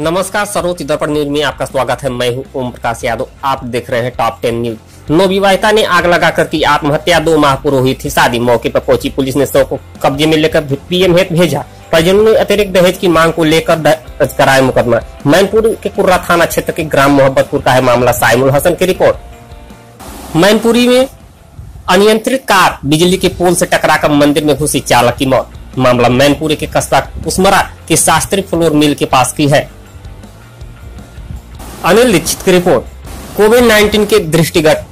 नमस्कार सर्वोच्च दर्पण न्यूज़ में आपका स्वागत है। मैं हूँ ओम प्रकाश यादव। आप देख रहे हैं टॉप टेन न्यूज़। नवविवाहिता ने आग लगाकर की आत्महत्या। दो माह पूर्व हुई थी शादी। मौके पर पहुँची पुलिस ने शव को कब्जे में लेकर पीएम हेत भेजा। परिजनों ने अतिरिक्त दहेज की मांग को लेकर दर्ज कराया मुकदमा। मैनपुर के कुर्रा थाना क्षेत्र के ग्राम मोहब्बतपुर का है मामला। साइमुल हसन की रिपोर्ट। मैनपुरी में अनियंत्रित कार बिजली के पोल से टकराकर मंदिर में घुसी चालक की मौत। मामला मैनपुरी के कस्बा उस्मरा के शास्त्री फ्लोर मिल के पास की है। अनिल दीक्षित की रिपोर्ट। कोविड 19 के दृष्टिगत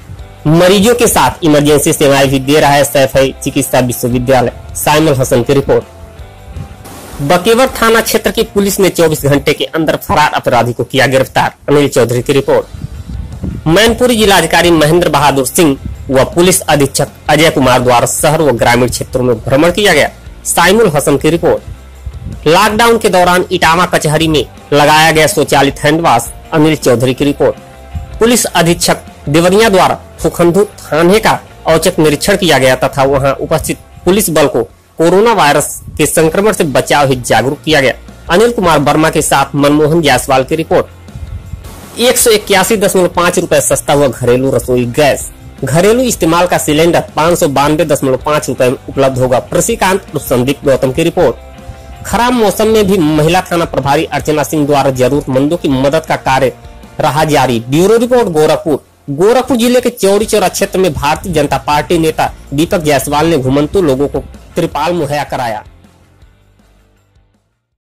मरीजों के साथ इमरजेंसी सेवाएँ भी दे रहा है सैफई चिकित्सा विश्वविद्यालय। साइमल हसन की रिपोर्ट। बकेवर थाना क्षेत्र की पुलिस ने 24 घंटे के अंदर फरार अपराधी को किया गिरफ़्तार। अनिल चौधरी की रिपोर्ट। मैनपुरी जिलाधिकारी महेंद्र बहादुर सिंह व पुलिस अधीक्षक अजय कुमार द्वारा शहर व ग्रामीण क्षेत्रों में भ्रमण किया गया। साइमुल हसन की रिपोर्ट। लॉकडाउन के दौरान इटावा कचहरी में लगाया गया स्वचालित हैंडवाश अनिल चौधरी की रिपोर्ट। पुलिस अधीक्षक देवरिया द्वारा फुखंदू थाने का औचक निरीक्षण किया गया तथा वहाँ उपस्थित पुलिस बल को कोरोना वायरस के संक्रमण से बचाव हेतु जागरूक किया गया। अनिल कुमार वर्मा के साथ मनमोहन जायसवाल की रिपोर्ट। एक सौ इक्यासी दशमलव पाँच रूपए सस्ता हुआ घरेलू रसोई गैस। घरेलू इस्तेमाल का सिलेंडर पाँच सौ बानवे दशमलव पाँच रूपए में उपलब्ध होगा। प्रशिकांत और संदीप गौतम की रिपोर्ट। खराब मौसम में भी महिला थाना प्रभारी अर्चना सिंह द्वारा जरूरतमंदों की मदद का कार्य रहा जारी। Bureau report, Gorakhpur. गोरखपुर ज़िले के चौरी चौरा क्षेत्र में भारतीय जनता पार्टी नेता दीपक जायसवाल ने घुमंतु लोगों को त्रिपाल मुहैया कराया।